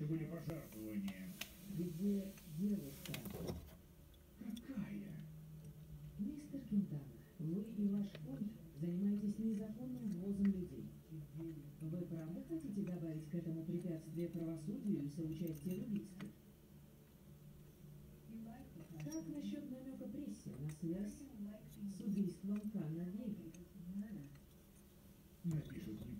Это были пожертвования. Где девушка? Какая? Мистер Кентана, вы и ваш фонд занимаетесь незаконным ввозом людей. Вы правда хотите добавить к этому препятствие правосудию и соучастие в убийстве? Как насчет намека прессе на связь с убийством Кана Веги? Напишут не